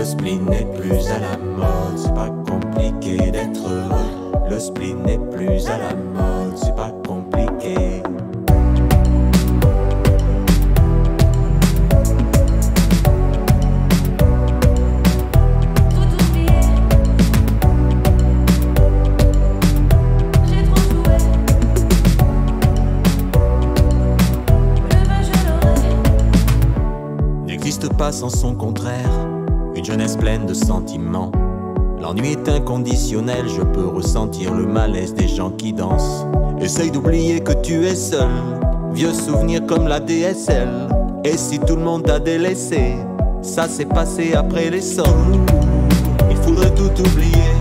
Le spleen n'est plus à la mode, c'est pas compliqué d'être heureux. Le spleen n'est plus à la mode, sans son contraire, une jeunesse pleine de sentiments. L'ennui est inconditionnel, je peux ressentir le malaise des gens qui dansent. Essaye d'oublier que tu es seul, vieux souvenir comme la DSL. Et si tout le monde t'a délaissé, ça s'est passé après les sommes. Il faudrait tout oublier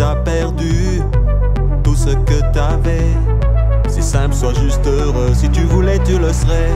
t'as perdu tout ce que t'avais. C'est simple, sois juste heureux. Si tu voulais, tu le serais.